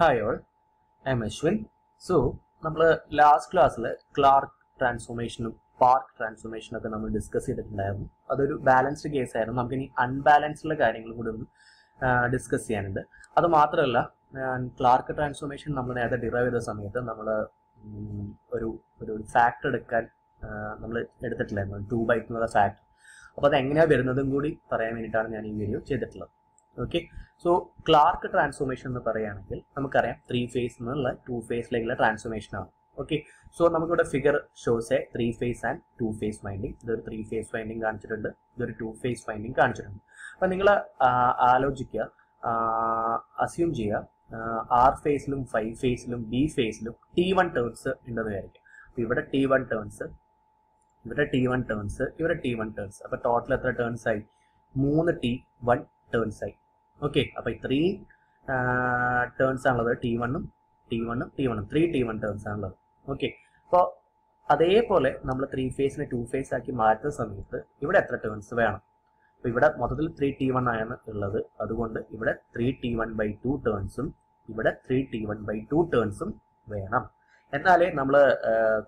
Hi all I am Ashwin so നമ്മൾ last ക്ലാസ്സിൽ Clarke ട്രാൻസ്ഫോർമേഷനും പാർക്ക് ട്രാൻസ്ഫോർമേഷനും ഒക്കെ നമ്മൾ ഡിസ്കസ് ചെയ്തിട്ടുണ്ടായിരുന്നു. അതൊരു ബാലൻസ്ഡ് കേസ് ആയിരുന്നു. നമുക്കിനി അൺബാലൻസ്ഡുള്ള കാര്യങ്ങളും കൂടി ഒന്ന് ഡിസ്കസ് ചെയ്യാനുണ്ട്. അത് മാത്രമല്ല ക്ലാർക്ക് ട്രാൻസ്ഫോർമേഷൻ നമ്മൾ നേരത്തെ ഡിറൈവ് ചെയ്ത സമയത്ത് നമ്മൾ ഒരു ഒരു ഫാക്ട് എടുക്കാൻ നമ്മൾ എടുത്തിട്ടില്ലായിരുന്നു. ടു ബൈ എന്നുള്ള ഫാക്ട് അപ്പോൾ അത് എങ്ങനെയാണ് വരുന്നതും കൂടി പറയാൻ വേണ്ടിയിട്ടാണ് ഞാൻ ഈ വീഡിയോ ചെയ്തിട്ടുള്ളത്. ഓക്കെ സോ ക്ലാർക്ക് ട്രാൻസ്ഫോർമേഷൻ എന്ന് പറയുകയാണെങ്കിൽ നമുക്കറിയാം ത്രീ ഫേസ് എന്നുള്ള ടു ഫേസിലേക്കുള്ള ട്രാൻസ്ഫോർമേഷൻ ആണ്. ഓക്കെ സോ നമുക്കിവിടെ figure shows a three phase and two phase winding ഇതൊരു ത്രീ ഫേസ് വൈൻഡിങ് കാണിച്ചിട്ടുണ്ട്. ഇതൊരു ടു ഫേസ് വൈൻഡിങ് കാണിച്ചിട്ടുണ്ട്. അപ്പം നിങ്ങൾ ആലോചിക്കുക. അസ്യൂം ചെയ്യുക. ആർ ഫേസിലും ഫൈവ് ഫേസിലും ബി ഫേസിലും ടി വൺ ടേൺസ് ഉണ്ടെന്ന് വിചാരിക്കും അപ്പോൾ ഇവിടെ ടി വൺ ടേൺസ് ഇവിടെ ടി വൺ ടേൺസ് ഇവിടെ ടി വൺ ടേൺസ് അപ്പോൾ ടോട്ടൽ എത്ര ടേൺസ് ആയി? മൂന്ന് ടി വൺ ടേൺസ് ആയി. ഓക്കെ അപ്പോൾ ഇത്രയും ടേൺസ് ആണുള്ളത്. ടി വണ്ണും ടി വണ്ണും ടി വണ്ണും ത്രീ ടി വൺ ടേൺസ് ആണുള്ളത്. ഓക്കെ അപ്പോൾ അതേപോലെ നമ്മൾ ത്രീ ഫേസിനെ ടു ഫേസ് ആക്കി മാറ്റുന്ന സമയത്ത് ഇവിടെ എത്ര ടേൺസ് വേണം? അപ്പോൾ ഇവിടെ മൊത്തത്തിൽ ത്രീ ടി വൺ ആണ് ഉള്ളത്. അതുകൊണ്ട് ഇവിടെ three T one by two ടേൺസും ഇവിടെ three T one by two ടേൺസും വേണം. എന്നാലേ നമ്മൾ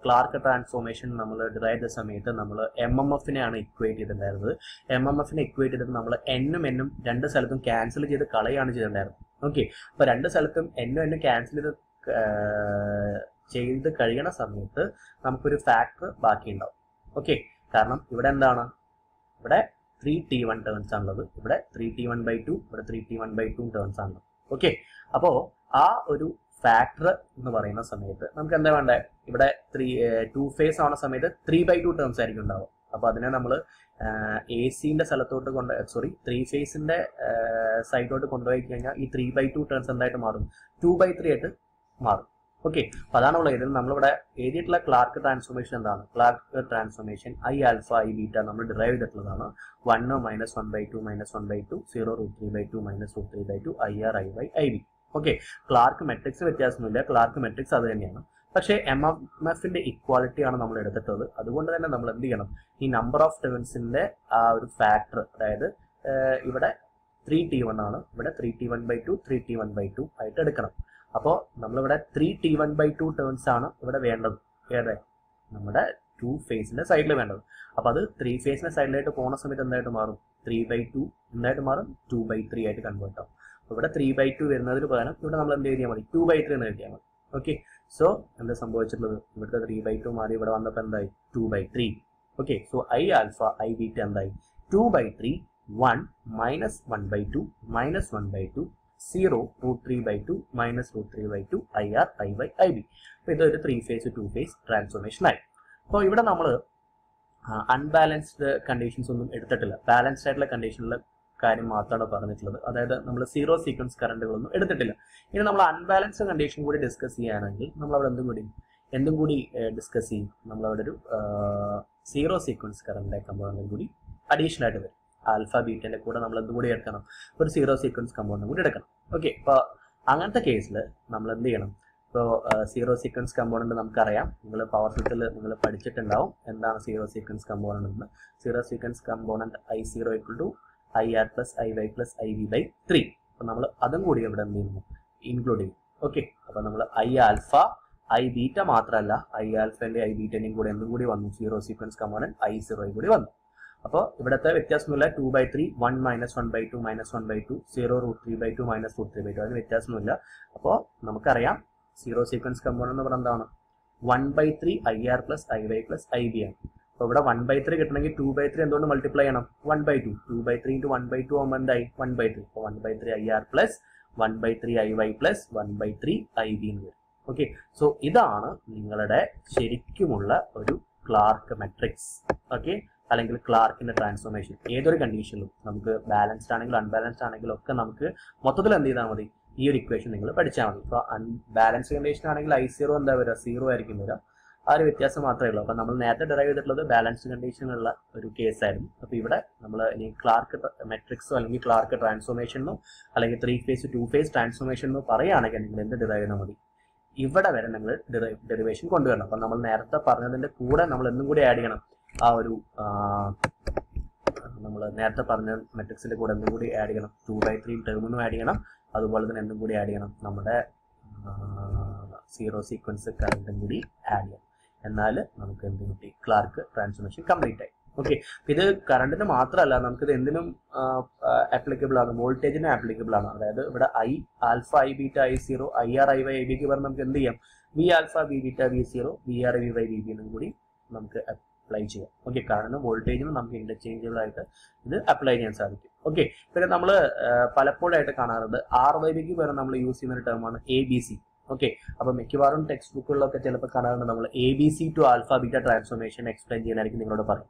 ക്ലാർക്ക് ട്രാൻസ്ഫോർമേഷൻ നമ്മൾ ഡിറൈവ് ചെയ്ത സമയത്ത് നമ്മൾ എം എം എഫിനെയാണ് ഇക്വേറ്റ് ചെയ്തിട്ടുണ്ടായിരുന്നത്. എം എം എഫിനെ ഇക്വേറ്റ് ചെയ്തിട്ട് നമ്മൾ എന്നും എന്നും രണ്ട് സ്ഥലത്തും ക്യാൻസൽ ചെയ്ത് കളയാണ് ചെയ്തിട്ടുണ്ടായിരുന്നത്. ഓക്കെ അപ്പോൾ രണ്ട് സ്ഥലത്തും എന്നും എന്നും ക്യാൻസൽ ചെയ്ത് ചെയ്ത് കഴിയണ സമയത്ത് നമുക്കൊരു ഫാക്ടർ ബാക്കിയുണ്ടാവും. ഓക്കെ കാരണം ഇവിടെ എന്താണ്? ഇവിടെ ത്രീ ടി വൺ ടേൺസ് ആണുള്ളത്. ഇവിടെ three T one by two ഇവിടെ three T one by two turns ആണ് ഓക്കെ അപ്പോൾ ആ ഒരു ഫാക്ടർ എന്ന് പറയുന്ന സമയത്ത് നമുക്ക് എന്താ വേണ്ടേ? ഇവിടെ ത്രീ ടു ഫേസ് ആവുന്ന സമയത്ത് ത്രീ ബൈ ടു ടേംസ് ആയിരിക്കും ഉണ്ടാവുക. അപ്പോൾ അതിനെ നമ്മൾ എ സിന്റെ സ്ഥലത്തോട്ട് കൊണ്ട് സോറി ത്രീ ഫേസിന്റെ സൈഡിലോട്ട് കൊണ്ടുപോയി കഴിഞ്ഞാൽ ഈ ത്രീ ബൈ ടു ടേൺസ് എന്തായിട്ട് മാറും? ടു ബൈ ത്രീ ആയിട്ട് മാറും. ഓക്കെ അപ്പോൾ അതാണ് ഉള്ളത്. ഇതിൽ നമ്മളിവിടെ എഴുതിയിട്ടുള്ള ക്ലാർക്ക് ട്രാൻസ്ഫോർമേഷൻ എന്താണ്? Clarke transformation I alpha I beta നമ്മൾ ഡിറൈവ് ചെയ്തിട്ടുള്ളതാണ്. One minus one by two minus one by two zero root three by two minus root three by two I R I Y I B okay Clarke matrix വ്യത്യാസമൊന്നുമില്ല. Clarke matrix അത് തന്നെയാണ്. പക്ഷേ M M എഫിന്റെ equality ആണ് നമ്മൾ എടുത്തിട്ടുള്ളത്. അതുകൊണ്ട് തന്നെ നമ്മൾ എന്ത് ചെയ്യണം? ഈ നമ്പർ ഓഫ് ടേൺസിന്റെ ആ ഒരു ഫാക്ടർ അതായത് ഇവിടെ ത്രീ ടി വൺ ആണ്. ഇവിടെ three T one by two three T one by two ആയിട്ട് എടുക്കണം. അപ്പോൾ നമ്മളിവിടെ three T one by two turns ആണ് ഇവിടെ വേണ്ടത്. ഏതെ? നമ്മുടെ ടു ഫേസിന്റെ സൈഡിൽ വേണ്ടത്. അപ്പോൾ അത് ത്രീ ഫേസിന്റെ സൈഡിലായിട്ട് പോണ സമയത്ത് എന്തായിട്ട് മാറും? ത്രീ ബൈ ടു എന്തായിട്ട് മാറും? ടു ബൈ ത്രീ ആയിട്ട് കൺവേർട്ട് ആവും. ഇവിടെ ത്രീ ബൈ ടു വരുന്നതിന് പകരം ഇവിടെ നമ്മൾ എന്ത് എഴുതിയാൽ മതി? ടു ബൈ ത്രീ എന്ന് എഴുതിയാൽ മതി. ഓക്കെ സോ എന്താ സംഭവിച്ചിട്ടുള്ളത്? ഇവിടുത്തെ ത്രീ ബൈ ടു മാറി ഇവിടെ വന്നപ്പോൾ എന്തായി? Two by three okay so I alpha I beta എന്തായി? Two by three one minus one by two minus one by two zero root three by two minus root three by two I R I Y I B അപ്പോൾ ഇതൊരു three phase two phase transformation ആയി. അപ്പോൾ ഇവിടെ നമ്മൾ unbalanced conditions ഒന്നും എടുത്തിട്ടില്ല. Balanced ആയിട്ടുള്ള കണ്ടീഷനിൽ കാര്യം മാത്രമാണ് പറഞ്ഞിട്ടുള്ളത്. അതായത് നമ്മൾ സീറോ സീക്വൻസ് കറണ്ടുകളൊന്നും എടുത്തിട്ടില്ല. ഇനി നമ്മൾ അൺബാലൻസ് കണ്ടീഷൻ കൂടി ഡിസ്കസ് ചെയ്യുകയാണെങ്കിൽ നമ്മൾ അവിടെ എന്തും കൂടി എന്തും കൂടി ഡിസ്കസ് ചെയ്യും. നമ്മളവിടെ ഒരു സീറോ സീക്വൻസ് കറണ്ട് കമ്പോണന്റും കൂടി അഡീഷണൽ ആയിട്ട് വരും. ആൽഫ ബീറ്റിന്റെ കൂടെ നമ്മൾ എന്തും കൂടി എടുക്കണം. ഒരു സീറോ സീക്വൻസ് കമ്പോണന്റും കൂടി എടുക്കണം. ഓക്കെ അപ്പോൾ അങ്ങനത്തെ കേസിൽ നമ്മൾ എന്ത് ചെയ്യണം? ഇപ്പോൾ സീറോ സീക്വൻസ് കമ്പോണന്റ് നമുക്കറിയാം. നിങ്ങൾ പവർ ഫിറ്റിൽ നിങ്ങൾ പഠിച്ചിട്ടുണ്ടാവും. എന്താണ് സീറോ സീക്വൻസ് കമ്പോണന്റ് എന്ന്. Zero sequence component I zero equal to I R plus I Y plus I V by three അപ്പം നമ്മൾ അതും കൂടി ഇവിടെ എന്ത് ചെയ്യുന്നു? ഇൻക്ലൂഡ് ചെയ്യും ഓക്കെ അപ്പം നമ്മൾ ഐ ആൽഫ ഐ ബീറ്റ മാത്രമല്ല ഐ ആൽഫന്റെ ഐ ബീറ്റന്റെയും കൂടെ എന്തും കൂടി വന്നു. സീറോ സീക്വൻസ് കമ്പോണന്റ് ഐ സീറോയും കൂടി വന്നു. അപ്പോൾ ഇവിടുത്തെ വ്യത്യാസമൊന്നുമില്ല. Two by three one minus one by two minus one by two zero root three by two minus root three by two അതിന് വ്യത്യാസമൊന്നുമില്ല. അപ്പോൾ നമുക്കറിയാം സീറോ സീക്വൻസ് കമ്പോണന്റ് എന്ന് പറഞ്ഞാൽ one by three I R plus I Y plus I B ആണ്. അപ്പോൾ ഇവിടെ one by three കിട്ടണമെങ്കിൽ ടു ബൈ ത്രീ എന്തുകൊണ്ട് മൾട്ടിപ്ലൈ ചെയ്യണം? One by two two by three into one by two ആകുമ്പോൾ എന്തായി? വൺ ബൈ ത്രീ അപ്പോൾ one by three I R plus one by three I Y plus one by three I B എന്ന് വരും. Okay so ഇതാണ് നിങ്ങളുടെ ശരിക്കുമുള്ള ഒരു clerk matrix okay അല്ലെങ്കിൽ ക്ലാർക്കിന്റെ ട്രാൻസ്ഫോർമേഷൻ ഏതൊരു കണ്ടീഷനിലും നമുക്ക് ബാലൻസ്ഡ് ആണെങ്കിലും അൺബാലൻസ്ഡ് ആണെങ്കിലും ഒക്കെ നമുക്ക് മൊത്തത്തിൽ എന്ത് ചെയ്താൽ മതി? ഈ ഒരു ഇക്വേഷൻ നിങ്ങൾ പഠിച്ചാൽ മതി. ഇപ്പോൾ അൺബാലൻസ് കണ്ടീഷൻ ആണെങ്കിൽ ഐ സീറോ എന്താ വരിക? സീറോ ആയിരിക്കും വരിക. ആ ഒരു വ്യത്യാസം മാത്രമേ ഉള്ളൂ. അപ്പം നമ്മൾ നേരത്തെ ഡെറൈവ് ചെയ്തിട്ടുള്ളത് ബാലൻസ്ഡ് കണ്ടീഷനുള്ള ഒരു കേസായിരുന്നു അപ്പോൾ ഇവിടെ നമ്മൾ ഇനി ക്ലാർക്ക് മെട്രിക്സോ അല്ലെങ്കിൽ ക്ലാർക്ക് ട്രാൻസ്ഫോർമേഷനോ അല്ലെങ്കിൽ ത്രീ ഫേസ് ടു ഫേസ് ട്രാൻസ്ഫോർമേഷനോ പറയുകയാണെങ്കിൽ നിങ്ങൾ എന്ത് ഡെറൈവ് ചെയ്താൽ മതി. ഇവിടെ വരെ നിങ്ങൾ ഡെറിവേഷൻ കൊണ്ടുവരണം. അപ്പം നമ്മൾ നേരത്തെ പറഞ്ഞതിന്റെ കൂടെ നമ്മൾ എന്നും കൂടി ആഡ് ചെയ്യണം. ആ ഒരു നമ്മൾ നേരത്തെ പറഞ്ഞ മെട്രിക്സിന്റെ കൂടെ എന്തും കൂടി ആഡ് ചെയ്യണം. ടു ബൈ ത്രീ ടേമിനും ആഡ് ചെയ്യണം. അതുപോലെ തന്നെ എന്തും കൂടി ആഡ് ചെയ്യണം. നമ്മുടെ സീറോ സീക്വൻസ് കറണ്ടും കൂടി ആഡ് ചെയ്യാം എന്നാൽ നമുക്ക് എന്ത് കിട്ടി? ക്ലാർക്ക് ട്രാൻസ്ഫോർമേഷൻ കംപ്ലീറ്റ് ആയി. ഓക്കെ ഇത് കറണ്ടിന് മാത്രമല്ല നമുക്കിത് എന്തിനും ആപ്ലിക്കബിൾ ആണ്. വോൾട്ടേജിന് ആപ്ലിക്കബിൾ ആണ്. അതായത് ഇവിടെ I alpha I beta I zero I R I Y I ബിക്ക് പറഞ്ഞ് നമുക്ക് എന്ത് ചെയ്യാം? V alpha B beta V zero V R V Y B B എന്നും കൂടി നമുക്ക് അപ്ലൈ ചെയ്യാം. ഓക്കെ കാരണം വോൾട്ടേജിന് നമുക്ക് ഇന്റർചേഞ്ചബിൾ ആയിട്ട് ഇത് അപ്ലൈ ചെയ്യാൻ സാധിക്കും. ഓക്കെ പിന്നെ നമ്മൾ പലപ്പോഴായിട്ട് കാണാറുണ്ട് ആർ വൈ ബിക്ക് പകരം നമ്മൾ യൂസ് ചെയ്യുന്ന ഒരു ടേമാണ് എ ബി സി ഓക്കെ അപ്പൊ മിക്കവാറും ടെക്സ്റ്റ് ബുക്കുകളിലൊക്കെ ചിലപ്പോൾ കാണാറുണ്ട് നമ്മൾ A B C to alpha beta transformation explain ചെയ്യാനായിരിക്കും നിങ്ങളോട് പറയും.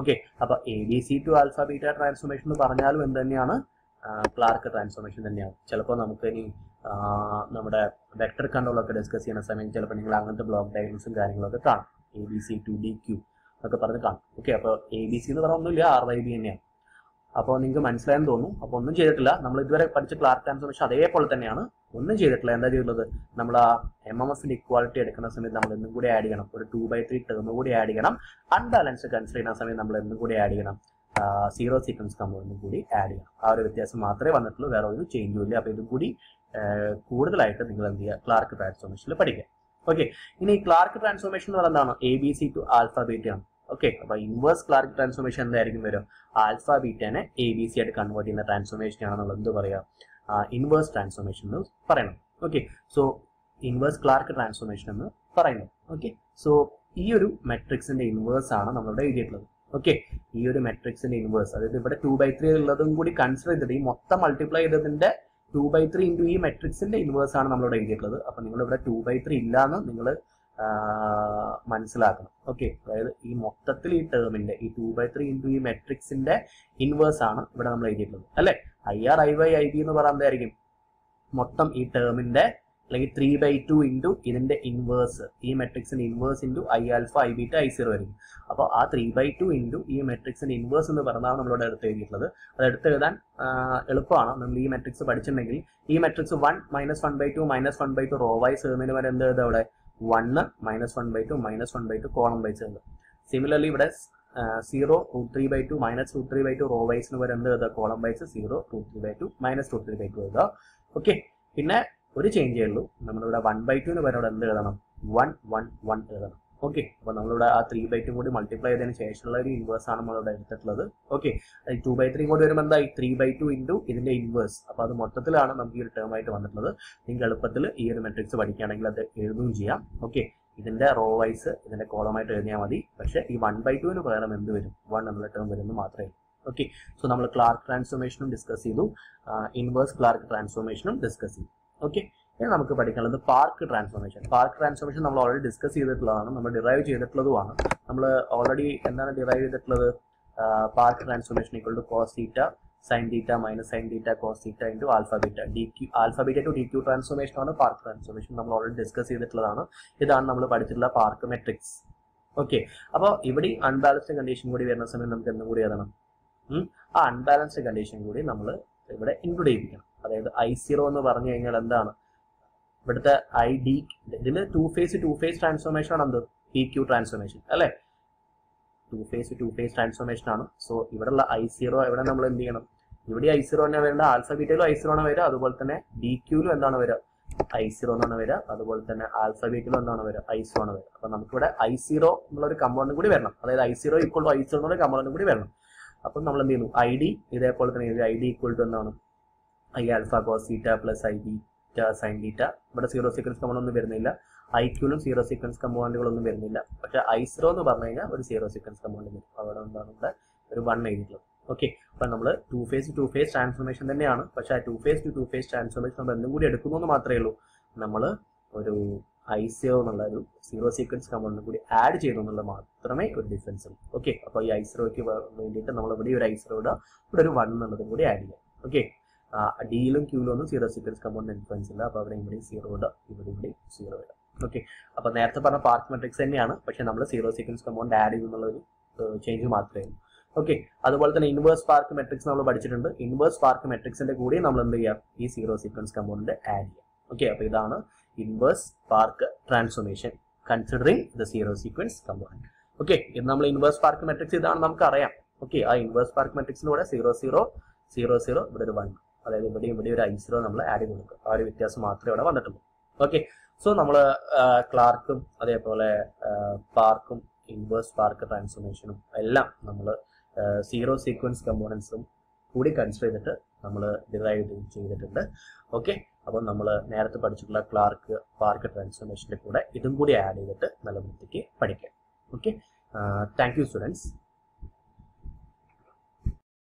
ഓക്കെ അപ്പൊ A B C to alpha beta transformation എന്ന് പറഞ്ഞാലും എന്ത് തന്നെയാണ്? ക്ലാർക്ക് ട്രാൻസ്ഫോർമേഷൻ തന്നെയാണ്. ചിലപ്പോൾ നമുക്ക് ഇനി നമ്മുടെ വെക്ടർ കൺട്രോളൊക്കെ ഡിസ്കസ് ചെയ്യുന്ന സമയത്ത് ചിലപ്പോൾ നിങ്ങൾ അങ്ങനത്തെ ബ്ലോക്ക് ഡയഗ്രംസും കാര്യങ്ങളൊക്കെ കാണും. A B C to D Q എന്നൊക്കെ പറഞ്ഞ് കാണും. ഓക്കെ അപ്പോൾ എ ബി സി എന്ന് പറഞ്ഞൊന്നുമില്ല ആർ വൈ ബി തന്നെയാണ്. അപ്പോൾ നിങ്ങൾക്ക് മനസ്സിലായെന്ന് തോന്നുന്നു. അപ്പോൾ ഒന്നും ചെയ്തിട്ടില്ല. നമ്മൾ ഇതുവരെ പഠിച്ച ക്ലാർക്ക് ട്രാൻസ്ഫോർമേഷൻ അതേപോലെ തന്നെയാണ്. ഒന്നും ചെയ്തിട്ടില്ല. എന്താ ചെയ്തിട്ടുള്ളത്? നമ്മൾ ആ എം എം എഫിന്റെ ഇക്വാളിറ്റി എടുക്കുന്ന സമയത്ത് നമ്മൾ എന്നും കൂടി ആഡ് ചെയ്യണം. ഒരു ടു ബൈ ത്രീ ടേം കൂടി ആഡ് ചെയ്യണം. അൺബാലൻസ് കൺസിഡർ ചെയ്യുന്ന സമയത്ത് നമ്മൾ എന്നും കൂടി ആഡ് ചെയ്യണം. സീറോ സീക്വൻസ് നമ്മൾ ഒന്നും കൂടി ആഡ് ചെയ്യണം. ആ ഒരു വ്യത്യാസം മാത്രമേ വന്നിട്ടുള്ളൂ. വേറെ ഒരു ചേഞ്ചും ഇല്ല. അപ്പോൾ ഇതും കൂടി കൂടുതലായിട്ട് നിങ്ങൾ എന്ത് ചെയ്യുക? ക്ലാർക്ക് ട്രാൻസ്ഫോർമേഷനിൽ പഠിക്കുക. ഓക്കെ ഇനി ക്ലാർക്ക് ട്രാൻസ്ഫോർമേഷൻ എന്ന് പറയുന്നതാണ് A B C to alpha ബീറ്റയാണ് okay അപ്പൊ ഇൻവേഴ്സ് ക്ലാർക്ക് ട്രാൻസ്ഫോർമേഷൻ എന്തായിരിക്കും വരും ആൽഫ ബീറ്റനെ എ ബി സി ആയിട്ട് കൺവേർട്ട് ചെയ്യുന്ന ട്രാൻസ്ഫോർമേഷൻ ആണ് നമ്മൾ എന്ത് പറയാ ഇൻവേഴ്സ് ട്രാൻസ്ഫോർമേഷൻ എന്ന് പറയണം. Okay so inverse Clarke transformation എന്ന് പറയുന്നത് ഓക്കെ സോ ഈ ഒരു മെട്രിക്സിന്റെ ഇൻവേഴ്സ് ആണ് നമ്മളുടെ എഴുതിയിട്ടുള്ളത്. ഓക്കെ ഈ ഒരു മെട്രിക്സിന്റെ ഇൻവേഴ്സ് അതായത് ഇവിടെ ടു ബൈ ത്രീ ഉള്ളതും കൂടി കൺസിഡർ ചെയ്തിട്ട് ഈ മൊത്തം മൾട്ടിപ്ലൈ ചെയ്തതിന്റെ ടു ബൈ ത്രീ ഇന്റു ഈ മെട്രിക്സിന്റെ ഇൻവേഴ്സ് ആണ് നമ്മളിവിടെ എഴുതിയിട്ടുള്ളത്. അപ്പൊ നിങ്ങൾ ഇവിടെ ടു ബൈ ത്രീ ഇല്ലാന്ന് നിങ്ങൾ മനസ്സിലാക്കണം. ഓക്കെ അതായത് ഈ മൊത്തത്തിൽ ഈ ടേമിന്റെ ഈ ടു ബൈ ത്രീ ഇന്റു ഈ മെട്രിക്സിന്റെ ഇൻവേഴ്സ് ആണ് ഇവിടെ നമ്മൾ എഴുതിയിട്ടുള്ളത്. അല്ലെ? I R I Y I B എന്ന് പറയുന്നത് എന്തായിരിക്കും? മൊത്തം ഈ ടേമിന്റെ അല്ലെങ്കിൽ ത്രീ ബൈ ടു ഇന്റു ഇതിന്റെ ഇൻവേഴ്സ് ഈ മെട്രിക്സിന്റെ inverse into I alpha I beta I zero ആയിരിക്കും. അപ്പോൾ ആ ത്രീ ബൈ ടു ഇന്റു ഈ മെട്രിക്സിന്റെ ഇൻവേഴ്സ് എന്ന് പറഞ്ഞാൽ നമ്മളിവിടെ എടുത്ത് എഴുതിയിട്ടുള്ളത്. അത് എടുത്ത് എഴുതാൻ എളുപ്പമാണ്. നമ്മൾ ഈ മെട്രിക്സ് പഠിച്ചിട്ടുണ്ടെങ്കിൽ ഈ matrix one minus one by two minus one by two row wise എഴുതുന്നതിന് വരെ എന്ത് എഴുതാം അവിടെ? One minus one by two minus one by two column wise എഴുതുക സിമിലർലി ഇവിടെ zero root three by two minus root three by two row വൈസിന് വരെ എന്ത് എഴുതുക column wise zero root three by two minus root three by two എഴുതുക okay പിന്നെ ഒരു ചേഞ്ചേ ഉള്ളൂ. നമ്മളിവിടെ വൺ ബൈ ടുവിന് വരെ ഇവിടെ എന്ത് എഴുതണം? വൺ വൺ വൺ എഴുതണം. ഓക്കെ അപ്പോൾ നമ്മളിവിടെ ആ ത്രീ ബൈ ടു കൂടി മൾട്ടിപ്ലൈ ചെയ്തതിന് ശേഷമുള്ള ഒരു ഇൻവേഴ്സ് ആണ് നമ്മളിവിടെ എടുത്തിട്ടുള്ളത്. ഓക്കെ ടു ബൈ ത്രീ കൂടി വരുമ്പോൾ എന്തായി? ത്രീ ബൈ ടു ഇന്റു ഇതിന്റെ ഇൻവേഴ്സ് അപ്പോൾ അത് മൊത്തത്തിലാണ് നമുക്ക് ഈ ഒരു ടേം ആയിട്ട് വന്നിട്ടുള്ളത്. നിങ്ങൾക്ക് എളുപ്പത്തിൽ ഈ ഒരു മെട്രിക്സ് പഠിക്കുകയാണെങ്കിൽ അത് എഴുതുകയും ചെയ്യാം. ഓക്കെ ഇതിന്റെ റോ വൈസ് ഇതിന്റെ കോളമായിട്ട് എഴുതിയാൽ മതി. പക്ഷേ ഈ വൺ ബൈ ടുവിന് പകരം എന്ത് വരും? വൺ എന്നുള്ള ടേം വരുന്നു മാത്രമേ ഓക്കെ സോ നമ്മൾ ക്ലാർക്ക് ട്രാൻസ്ഫോർമേഷനും ഡിസ്കസ് ചെയ്തു. ഇൻവേഴ്സ് ക്ലാർക്ക് ട്രാൻസ്ഫോർമേഷനും ഡിസ്കസ് ചെയ്തു. ഓക്കെ ഇനി നമുക്ക് പഠിക്കാനുള്ളത് പാർക്ക് ട്രാൻസ്ഫോർമേഷൻ പാർക്ക് ട്രാൻസ്ഫോർമേഷൻ നമ്മൾ ഓൾറെഡി ഡിസ്കസ് ചെയ്തിട്ടുള്ളതാണ് നമ്മൾ ഡിറൈവ് ചെയ്തിട്ടുള്ളതുമാണ്. നമ്മൾ ഓൾറെഡി എന്താണ് ഡിറൈവ് ചെയ്തിട്ടുള്ളത്? Park transformation equal to cos theta sine theta minus sine theta cos theta into alpha beta D Q alpha beta to D Q transformation ആണ് Park transformation നമ്മൾ already discuss ചെയ്തിട്ടുള്ളതാണ്. ഇതാണ് നമ്മൾ പഠിച്ചിട്ടുള്ള പാർക്ക് മെട്രിക്സ് ഓക്കെ അപ്പോൾ ഇവിടെ unbalanced condition കൂടി വരുന്ന സമയം നമുക്ക് എന്തും കൂടി എഴുതണം? ആ അൺബാലൻസ്ഡ് കണ്ടീഷൻ കൂടി നമ്മൾ ഇവിടെ ഇൻക്ലൂഡ് ചെയ്യിപ്പിക്കണം. അതായത് ഐ സീറോ എന്ന് പറഞ്ഞു കഴിഞ്ഞാൽ എന്താണ്? ഇവിടുത്തെ ഐ ഡി ഇതിൽ two phase two phase transformation ആണ് എന്ത്? പി ക്യൂ ട്രാൻസ്ഫോർമേഷൻ അല്ലെ? Two phase two phase transformation ആണ്. സോ ഇവിടെയുള്ള ഐ സീറോ എവിടെ നമ്മൾ എന്ത് ചെയ്യണം? ഇവിടെ ഐ സീറോ തന്നെ വരേണ്ട ആൽഫ ബീറ്റയിലും ഐ സീറോ ആണ് വരിക അതുപോലെ തന്നെ ഡി ക്യൂലും എന്താണ് വരിക? ഐ സീറോ എന്നാണ് വരിക അതുപോലെ തന്നെ ആൽഫ ബീറ്റയിലും എന്താണ് വരിക? ഐ സീറോ ആണ് വരിക. അപ്പൊ നമുക്കിവിടെ ഐ സീറോ എന്നുള്ള ഒരു കമ്പോണ്ടും കൂടി വരണം. അതായത് I zero equal to I zero എന്നുള്ള കമ്പോണ്ടും കൂടി വരണം. അപ്പം നമ്മൾ എന്ത് ചെയ്യുന്നു? ഐ ഡി ഇതേപോലെ തന്നെ ഐ ഡി ഈക്വൾ ടു എന്താണ്? I alpha cos theta plus I beta sine theta. ഇവിടെ സീറോ സീക്വൻസ് കമ്പോണ്ട് ഒന്നും വരുന്നില്ല. ഐ ക്യൂലും സീറോ സീക്വൻസ് കമ്പോണ്ടുകളൊന്നും വരുന്നില്ല. പക്ഷെ ഐസ്രോ എന്ന് പറഞ്ഞു കഴിഞ്ഞാൽ ഒരു സീറോ സീക്വൻസ് കമ്പോണ്ട് വരും. അവിടെ എന്താണ് ഇവിടെ ഒരു വൺ എഴുതിയിട്ടുള്ളത്. ഓക്കെ അപ്പൊ നമ്മൾ two phase two phase transformation തന്നെയാണ്. പക്ഷെ ആ two phase two two phase transformation നമ്മൾ എന്തും കൂടി എടുക്കുന്നു എന്ന് മാത്രമേ ഉള്ളൂ. നമ്മൾ ഒരു ഐ സീറോ എന്നുള്ള ഒരു സീറോ സീക്വൻസ് കമ്പോണ്ടും കൂടി ആഡ് ചെയ്യുന്നു എന്നുള്ളത് മാത്രമേ ഒരു ഡിഫറൻസ് ഉള്ളൂ. ഓക്കെ അപ്പോൾ ഈ ഐ സീറോയ്ക്ക് വേണ്ടിയിട്ട് നമ്മൾ ഇവിടെ ഒരു ഐസ്രോ ഇടുക. ഇവിടെ ഒരു വൺ എന്നുള്ളതും കൂടി ആഡ് ചെയ്യാം. ഓക്കെ ഡിയിലും ക്യൂലും ഒന്നും സീറോ സീക്വൻസ് കമ്പൗണ്ട് ഇൻഫ്ലുവൻസ് ഇല്ല. അപ്പോൾ അവിടെ ഇവിടെയും സീറോ ഇടുക ഇവിടെ ഇവിടെ സീറോ ഇടുക ഓക്കെ അപ്പൊ നേരത്തെ പറഞ്ഞ പാർക്ക് മെട്രിക്സ് തന്നെയാണ്. പക്ഷെ നമ്മൾ സീറോ സീക്വൻസ് കമ്പൗണ്ട് ആഡ് ചെയ്യുന്നുള്ള ഒരു ചേഞ്ച് മാത്രമേ ഉള്ളൂ. ഓക്കെ അതുപോലെ തന്നെ ഇൻവേഴ്സ് പാർക്ക് മെട്രിക്സ് നമ്മൾ പഠിച്ചിട്ടുണ്ട്. ഇൻവേഴ്സ് പാർക്ക് മെട്രിക്സിന്റെ കൂടി നമ്മൾ എന്ത് ചെയ്യാം? ഈ സീറോ സീക്വൻസ് കമ്പൗണ്ട് ആഡ് ചെയ്യാം. ഓക്കെ അപ്പൊ ഇതാണ് inverse Park transformation considering the zero sequence component okay ഇത് നമ്മൾ ഇൻവേഴ്സ് പാർക്ക് മെട്രിക്സ് ഇതാണ് നമുക്ക് അറിയാം ഓക്കെ ആ ഇൻവേഴ്സ് പാർക്ക് മെട്രിക്സിലൂടെ സീറോ സീറോ സീറോ സീറോ ഇവിടെ ഒരു വൺ അതായത് ഇവിടെ ഇവിടെ ഒരു ഐ സീറോ നമ്മൾ ആഡ് ചെയ്ത് കൊടുക്കുക. ആ ഒരു വ്യത്യാസം മാത്രമേ ഇവിടെ വന്നിട്ടുള്ളൂ. ഓക്കെ സോ നമ്മൾ ക്ലാർക്കും അതേപോലെ പാർക്കും ഇൻവേഴ്സ് പാർക്ക് ട്രാൻസ്ഫോർമേഷനും എല്ലാം നമ്മൾ സീറോ സീക്വൻസ് കമ്പോണൻസും കൂടി കൺസിഡർ ചെയ്തിട്ട് നമ്മൾ ഡിറൈവ് ചെയ്തിട്ടുണ്ട്. ഓക്കെ അപ്പം നമ്മൾ നേരത്തെ പഠിച്ചിട്ടുള്ള ക്ലാർക്ക് പാർക്ക് ട്രാൻസ്ഫോർമേഷന്റെ കൂടെ ഇതും കൂടി ആഡ് ചെയ്തിട്ട് നല്ല വൃത്തിക്ക് പഠിക്കാം. Okay thank you students